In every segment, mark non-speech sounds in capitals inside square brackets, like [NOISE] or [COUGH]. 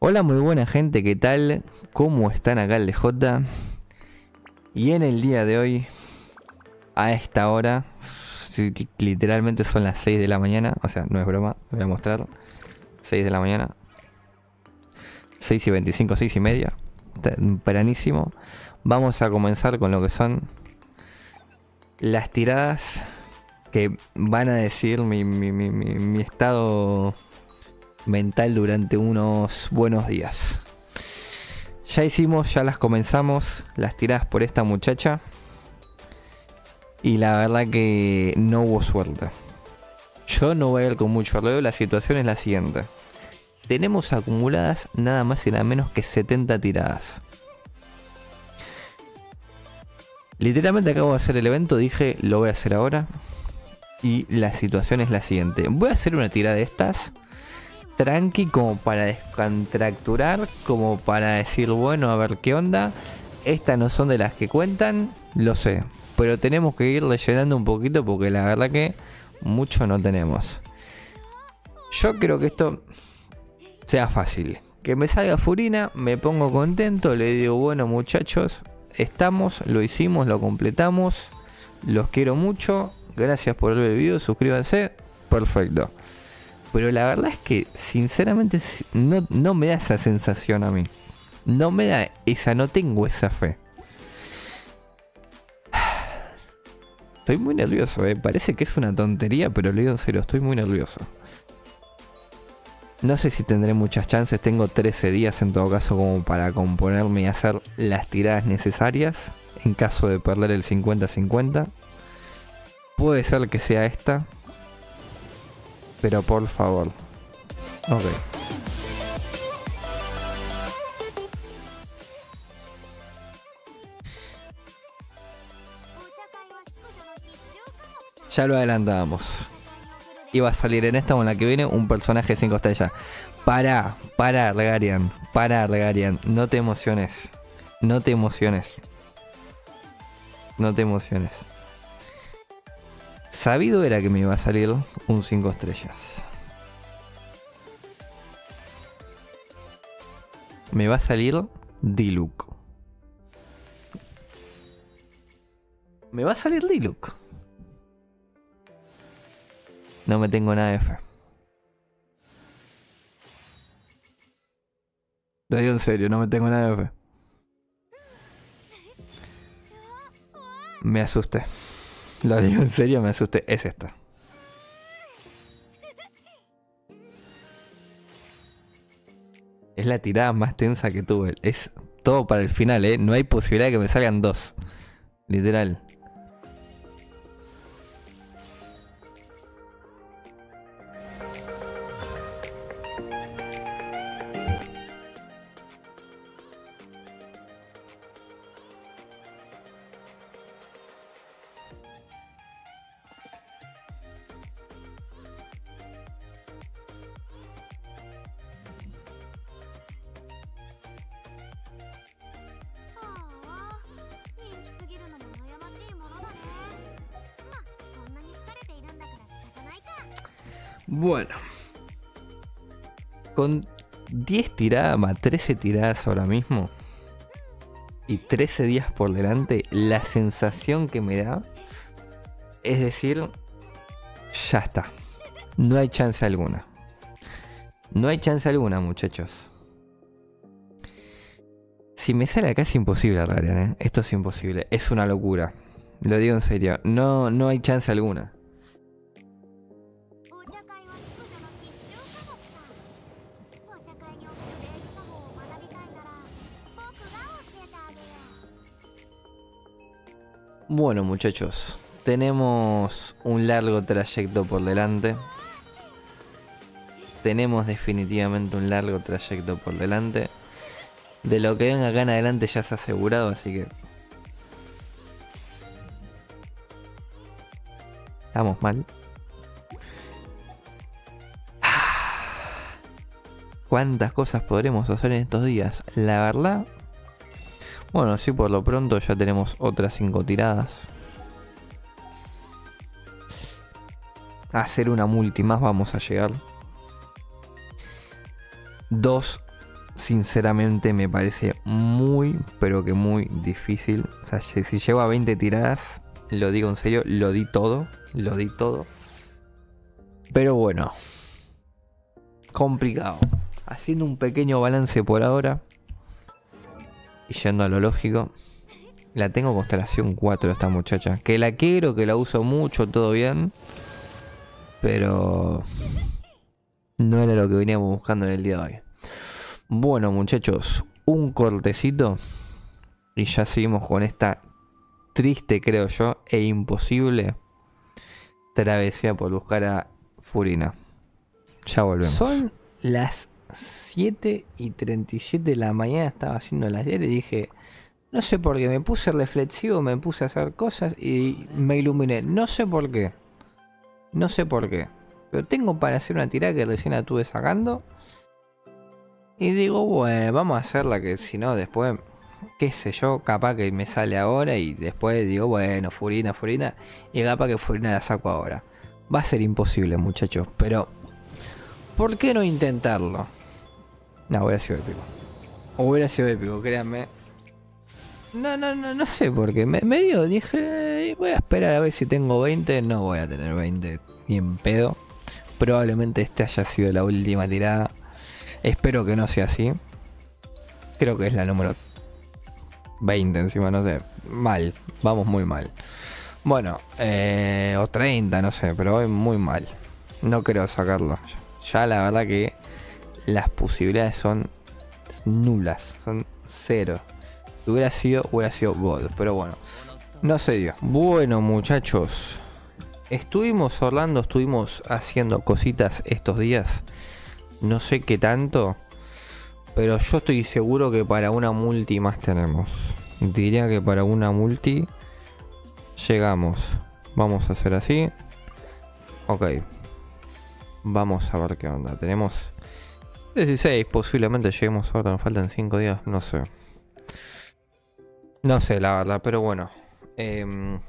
Hola, muy buena gente, ¿qué tal? ¿Cómo están acá el DJ? Y en el día de hoy, a esta hora, literalmente son las 6 de la mañana, o sea, no es broma, voy a mostrar. 6 de la mañana. 6 y 25, 6 y media. Tempranísimo. Vamos a comenzar con lo que son las tiradas que van a decir mi estado mental durante unos buenos días. Ya hicimos, ya las comenzamos, las tiradas por esta muchacha. Y la verdad que no hubo suerte. Yo no voy a ir con mucho ruido, la situación es la siguiente. Tenemos acumuladas nada más y nada menos que 70 tiradas. Literalmente acabo de hacer el evento, dije lo voy a hacer ahora. Y la situación es la siguiente. Voy a hacer una tirada de estas tranqui como para descontracturar, como para decir, bueno, a ver qué onda. Estas no son de las que cuentan, lo sé. Pero tenemos que ir rellenando un poquito porque la verdad que mucho no tenemos. Yo creo que esto sea fácil. Que me salga Furina, me pongo contento, le digo, bueno muchachos, estamos, lo hicimos, lo completamos. Los quiero mucho. Gracias por ver el video, suscríbanse. Perfecto. Pero la verdad es que sinceramente no, no me da esa sensación a mí. No me da esa, no tengo esa fe. [SIGHS] Estoy muy nervioso, eh. parece que es una tontería, pero lo digo en serio, estoy muy nervioso. No sé si tendré muchas chances, tengo 13 días en todo caso como para componerme y hacer las tiradas necesarias en caso de perder el 50-50. Puede ser que sea esta, pero por favor. Ok. Ya lo adelantábamos. Iba a salir en esta o la que viene un personaje 5 estrellas. Para, para, Regarian. Para, Regarian. No te emociones. No te emociones. No te emociones. Sabido era que me iba a salir un 5 estrellas. Me va a salir Diluc. Me va a salir Diluc. No me tengo nada de fe. Lo digo en serio, no me tengo nada de fe. Me asusté. Lo digo en serio, me asusté. Es esta. Es la tirada más tensa que tuve. Es todo para el final, ¿eh? No hay posibilidad de que me salgan dos. Literal. Bueno. Con 10 tiradas más 13 tiradas ahora mismo. Y 13 días por delante. La sensación que me da. Es decir. Ya está. No hay chance alguna. No hay chance alguna, muchachos. Si me sale acá es imposible, Rarian, ¿eh? Esto es imposible. Es una locura. Lo digo en serio. No, no hay chance alguna. Bueno muchachos, tenemos un largo trayecto por delante. Tenemos definitivamente un largo trayecto por delante. De lo que venga acá en adelante ya se ha asegurado, así que... Estamos mal. ¿Cuántas cosas podremos hacer en estos días? La verdad, bueno, sí, por lo pronto ya tenemos otras 5 tiradas. A hacer una multi más vamos a llegar. Dos sinceramente me parece muy, pero que muy difícil. O sea, si llego a 20 tiradas, lo digo en serio, lo di todo, lo di todo. Pero bueno, complicado. Haciendo un pequeño balance por ahora. Y yendo a lo lógico. La tengo constelación 4 esta muchacha. Que la quiero, que la uso mucho, todo bien. Pero... No era lo que veníamos buscando en el día de hoy. Bueno muchachos, un cortecito. Y ya seguimos con esta triste, creo yo, e imposible travesía por buscar a Furina. Ya volvemos. Son las 7 y 37 de la mañana, estaba haciendo las 10 y dije, no sé por qué, me puse reflexivo, me puse a hacer cosas y me iluminé. No sé por qué. No sé por qué. Pero tengo para hacer una tirada que recién la estuve sacando. Y digo, bueno, vamos a hacerla que si no, después, qué sé yo, capaz que me sale ahora y después digo, bueno, Furina, Furina. Y capaz que Furina la saco ahora. Va a ser imposible, muchachos, pero ¿por qué no intentarlo? No, hubiera sido épico. Hubiera sido épico, créanme. No, no, no, no sé por qué. Me, dio, dije, voy a esperar a ver si tengo 20. No voy a tener 20 ni en pedo. Probablemente este haya sido la última tirada. Espero que no sea así. Creo que es la número 20 encima, no sé. Mal, vamos muy mal. Bueno, eh, o 30, no sé, pero voy muy mal. No creo sacarlo. Ya la verdad que las posibilidades son nulas, son cero. Hubiera sido, hubiera sido God, pero bueno, no se dio. Bueno, muchachos, estuvimos Orlando, estuvimos haciendo cositas estos días. No sé qué tanto, pero yo estoy seguro que para una multi más tenemos. Diría que para una multi llegamos. Vamos a hacer así. Ok. Vamos a ver qué onda. Tenemos 16. Posiblemente lleguemos ahora. Nos faltan 5 días. No sé. No sé, la verdad. Pero bueno. Em,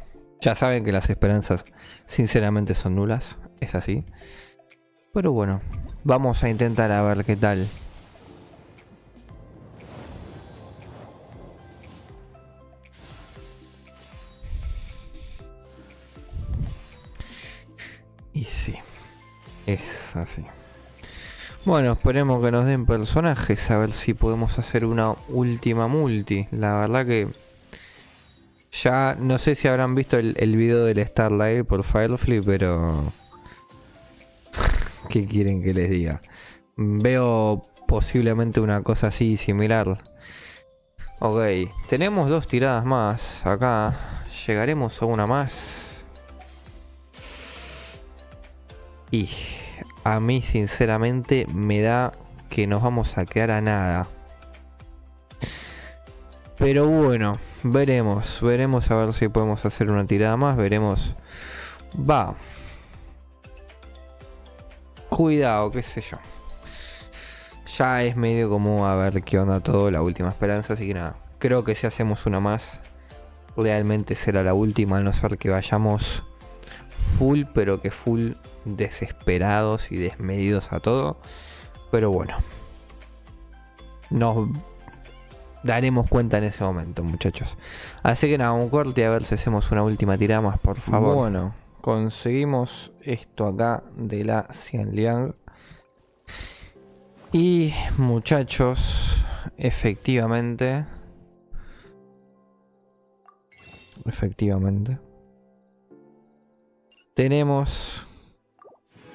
ya saben que las esperanzas sinceramente son nulas. Es así. Pero bueno. Vamos a intentar a ver qué tal. Y sí, es así. Bueno, esperemos que nos den personajes, a ver si podemos hacer una última multi. La verdad que ya no sé si habrán visto el, video del Starlight por Firefly, pero... [LAUGHS] ¿Qué quieren que les diga? Veo posiblemente una cosa así similar. Ok, tenemos dos tiradas más acá. Llegaremos a una más. Y a mí sinceramente me da que nos vamos a quedar a nada. Pero bueno, veremos, veremos a ver si podemos hacer una tirada más, veremos. Va. Cuidado, qué sé yo. Ya es medio como a ver qué onda todo, la última esperanza, así que nada. Creo que si hacemos una más, realmente será la última, a no ser que vayamos full, pero que full desesperados y desmedidos a todo. Pero bueno, nos daremos cuenta en ese momento, muchachos. Así que nada, un corte a ver si hacemos una última tirada más, por favor. Bueno, conseguimos esto acá de la Liang Y muchachos, efectivamente. Efectivamente. Tenemos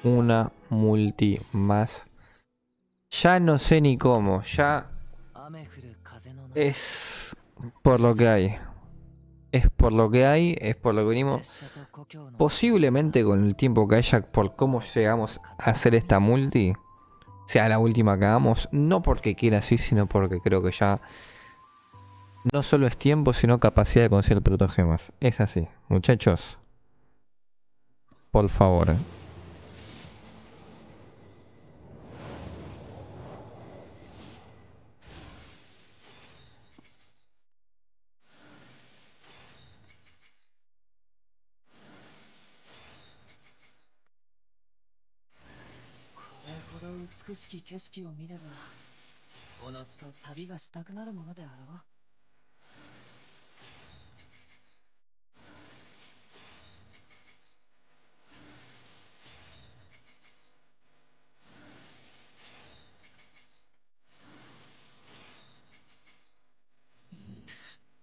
una multi más. Ya no sé ni cómo, ya es por lo que hay. Es por lo que hay, es por lo que venimos. Posiblemente con el tiempo que haya, por cómo llegamos a hacer esta multi, sea la última que hagamos. No porque quiera así, sino porque creo que ya no solo es tiempo, sino capacidad de conseguir protogemas. Es así, muchachos. Por favor. き景色を見ればおのずと旅がしたくなるものであろう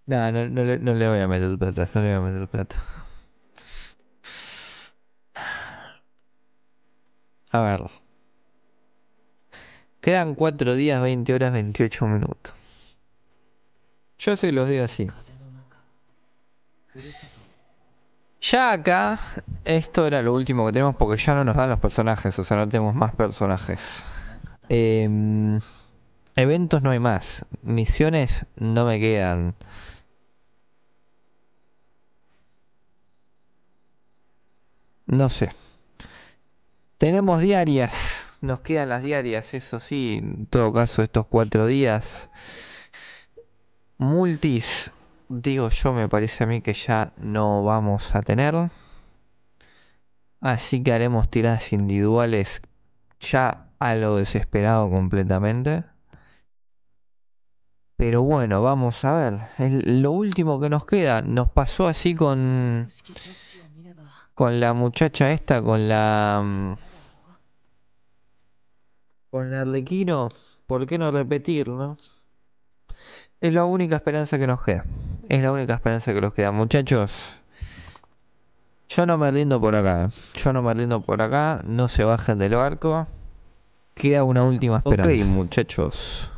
No, no, no, le, no le voy a meter el plato, no le voy a meter el plato. A ver. Quedan 4 días, 20 horas, 28 minutos. Yo se los digo así. Ya acá, esto era lo último que tenemos porque ya no nos dan los personajes, o sea, no tenemos más personajes. Em, eventos no hay más, misiones no me quedan. No sé. Tenemos diarias nos quedan las diarias, eso sí, en todo caso estos cuatro días. Multis, digo yo, me parece a mí que ya no vamos a tener. Así que haremos tiradas individuales ya a lo desesperado completamente. Pero bueno, vamos a ver. Es lo último que nos queda. Nos pasó así con. Con la muchacha esta, con la. Mm, con el arlequino. ¿Por qué no repetirlo? Es la única esperanza que nos queda. Es la única esperanza que nos queda. Muchachos, yo no me rindo por acá. Yo no me rindo por acá. No se bajen del barco. Queda una última esperanza. Ok, muchachos.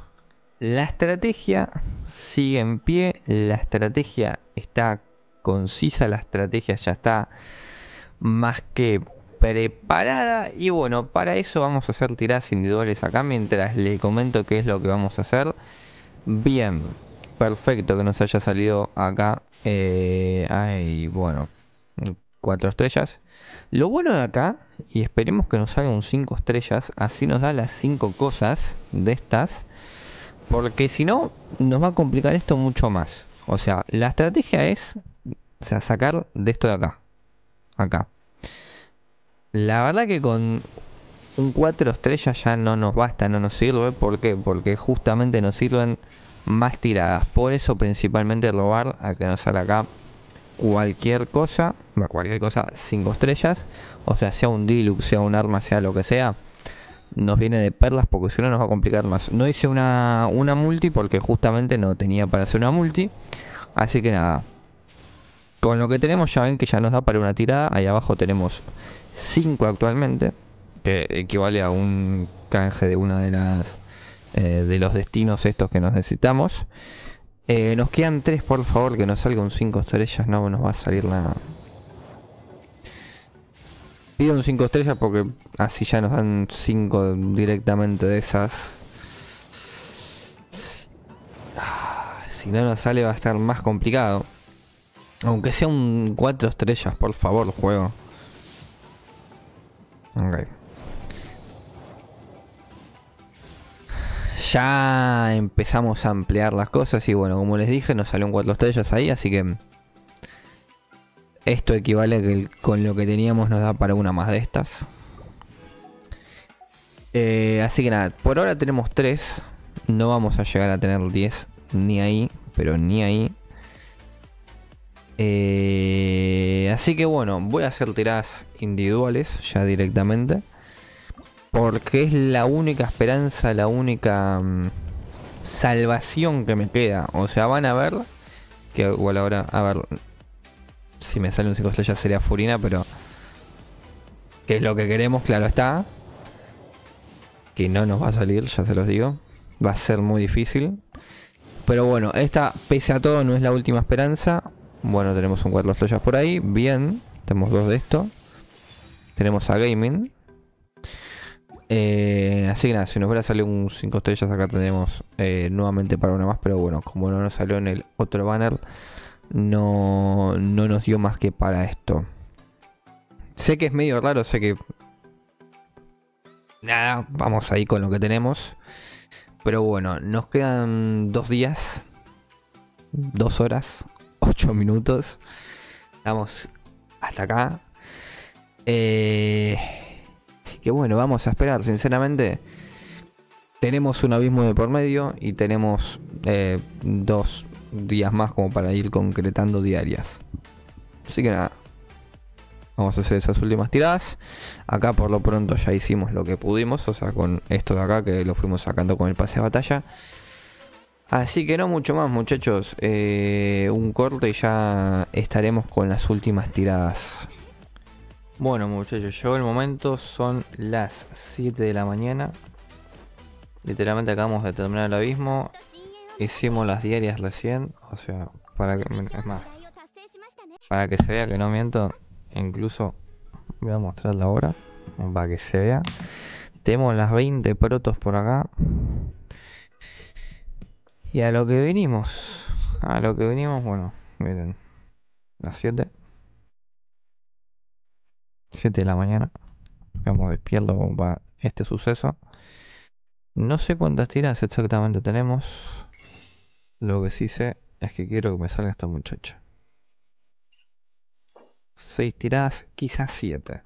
La estrategia sigue en pie. La estrategia está concisa. La estrategia ya está más que preparada. Y bueno, para eso vamos a hacer tiradas individuales acá. Mientras le comento qué es lo que vamos a hacer. Bien, perfecto que nos haya salido acá. Eh, ay, bueno, cuatro estrellas. Lo bueno de acá, y esperemos que nos salga un 5 estrellas, así nos da las 5 cosas de estas. Porque si no, nos va a complicar esto mucho más. O sea, la estrategia es sacar de esto de acá. Acá. La verdad que con un 4 estrellas ya no nos basta, no nos sirve. ¿Por qué? Porque justamente nos sirven más tiradas. Por eso principalmente robar a que nos salga acá cualquier cosa. Cualquier cosa 5 estrellas. O sea, sea un deluxe, sea un arma, sea lo que sea. Nos viene de perlas porque si no nos va a complicar más. No hice una multi porque justamente no tenía para hacer una multi. Así que nada. Con lo que tenemos ya ven que ya nos da para una tirada. Ahí abajo tenemos 5 actualmente. Que equivale a un canje de una de las eh, de los destinos estos que nos necesitamos. Eh, nos quedan 3 por favor, que nos salga un 5 estrellas. No nos va a salir nada. Pido un 5 estrellas porque así ya nos dan 5 directamente de esas. Ah, Si no nos sale va a estar más complicado. Aunque sea un 4 estrellas, por favor, juego. Ok. Ya empezamos a ampliar las cosas y bueno, como les dije, nos salió un 4 estrellas ahí, así que esto equivale a que con lo que teníamos nos da para una más de estas. Eh, así que nada, por ahora tenemos 3. No vamos a llegar a tener 10 ni ahí, pero ni ahí. Eh, así que bueno, voy a hacer tiradas individuales ya directamente. Porque es la única esperanza, la única mm, salvación que me queda. O sea, van a ver que igual ahora, a ver, si me sale un 5 estrellas sería Furina, pero que es lo que queremos, claro está. Que no nos va a salir, ya se los digo. Va a ser muy difícil. Pero bueno, esta, pese a todo, no es la última esperanza. Bueno, tenemos un 4 estrellas por ahí. Bien, tenemos dos de esto. Tenemos a Gaming. Eh, así que nada, si nos hubiera salido un 5 estrellas, acá tendremos eh, nuevamente para una más. Pero bueno, como no nos salió en el otro banner, no, no nos dio más que para esto. Sé que es medio raro, sé que. Nada, vamos ahí con lo que tenemos. Pero bueno, nos quedan dos días, dos horas, ocho minutos. Estamos hasta acá. Eh, así que bueno, vamos a esperar. Sinceramente, tenemos un abismo de por medio y tenemos eh, dos días más como para ir concretando diarias. Así que nada. Vamos a hacer esas últimas tiradas. Acá por lo pronto ya hicimos lo que pudimos. O sea, con esto de acá que lo fuimos sacando con el pase de batalla. Así que no mucho más muchachos. Eh, un corte y ya estaremos con las últimas tiradas. Bueno muchachos, llegó el momento. Son las 7 de la mañana. Literalmente acabamos de terminar el abismo. Hicimos las diarias recién. O sea, para que... Es más. Para que se vea que no miento. Incluso voy a mostrar la hora. Para que se vea. Tenemos las 20 protos por acá. Y a lo que venimos. A lo que venimos, bueno, miren. Las 7. 7 de la mañana. Estamos despiertos para este suceso. No sé cuántas tiras exactamente tenemos. Lo que sí sé es que quiero que me salga esta muchacha. 6 tiradas, quizás 7.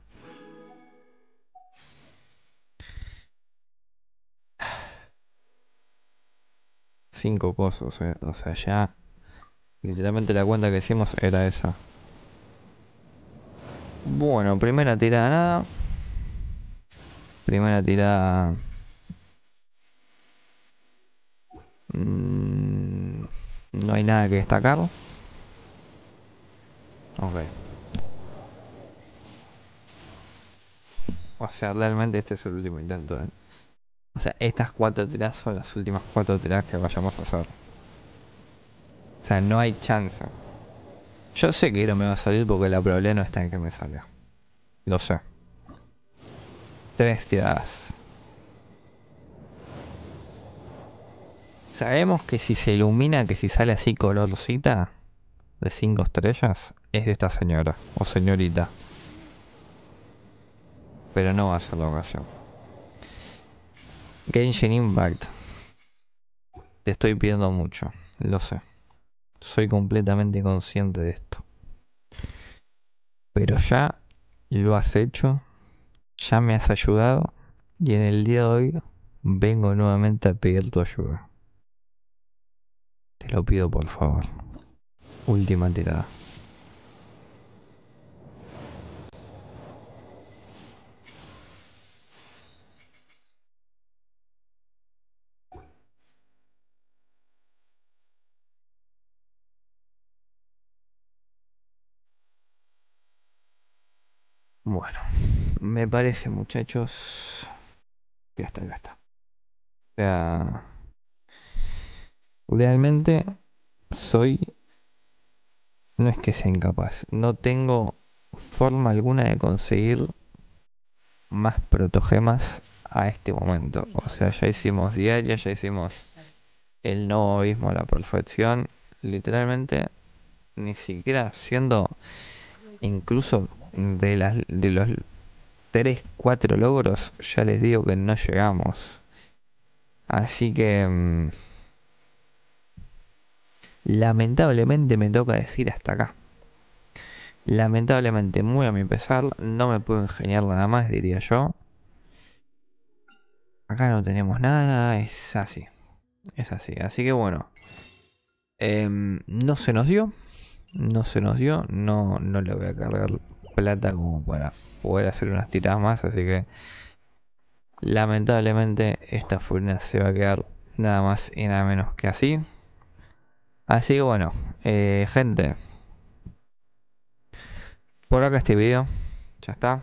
Cinco cosas, eh. o sea, ya literalmente la cuenta que hicimos era esa. Bueno, primera tirada nada. Primera tirada... Mm, no hay nada que destacar. Ok. O sea, realmente este es el último intento, ¿eh? O sea, estas cuatro tiradas son las últimas cuatro tiradas que vayamos a hacer. O sea, no hay chance. Yo sé que no me va a salir porque la probabilidad no está en que me salga. Lo sé. Tres tiradas. Sabemos que si se ilumina, que si sale así colorcita de cinco estrellas, es de esta señora o señorita. Pero no va a ser la ocasión. Genshin Impact. Te estoy pidiendo mucho, lo sé. Soy completamente consciente de esto. Pero ya lo has hecho, ya me has ayudado y en el día de hoy vengo nuevamente a pedir tu ayuda. Te lo pido por favor. Última tirada. Bueno, me parece muchachos... Ya está, ya está. O sea... Realmente soy... No es que sea incapaz. No tengo forma alguna de conseguir más protogemas a este momento. O sea, ya hicimos diaria, ya hicimos el nuevo abismo a la perfección. Literalmente, ni siquiera siendo incluso de, las, de los 3, 4 logros, ya les digo que no llegamos. Así que... Mm, lamentablemente me toca decir hasta acá. Lamentablemente, muy a mi pesar, no me puedo ingeniar nada más, diría yo. Acá no tenemos nada, es así. Es así, así que bueno. Em, no se nos dio. No se nos dio. No, no le voy a cargar plata como para poder hacer unas tiradas más, así que lamentablemente esta furina se va a quedar nada más y nada menos que así. Así que bueno, eh, gente, por acá este video, ya está.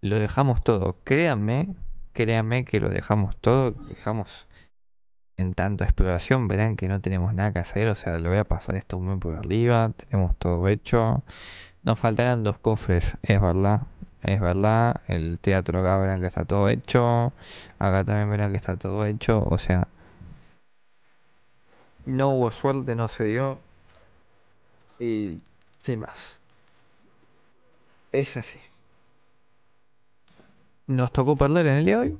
Lo dejamos todo, créanme, créanme que lo dejamos todo, dejamos en tanto exploración, verán que no tenemos nada que hacer, o sea, le voy a pasar esto muy por arriba, tenemos todo hecho. Nos faltarán dos cofres, es verdad, es verdad. El teatro acá verán que está todo hecho, acá también verán que está todo hecho, o sea, no hubo suerte, no se dio. Y sin más. Es así. Nos tocó perder en el día de hoy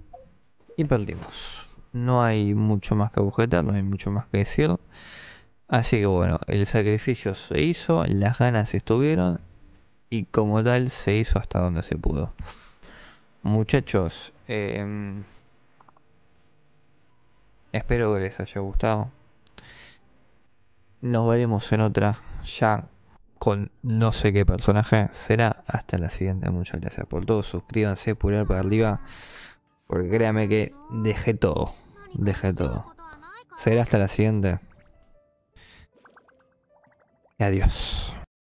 y perdimos. No hay mucho más que objetar, no hay mucho más que decir. Así que bueno, el sacrificio se hizo, las ganas estuvieron y como tal se hizo hasta donde se pudo. Muchachos, em, espero que les haya gustado. Nos veremos en otra ya con no sé qué personaje será. Hasta la siguiente. Muchas gracias por todo. Suscríbanse, pulgar para arriba. Porque créame que dejé todo. Dejé todo. Será hasta la siguiente. Y adiós.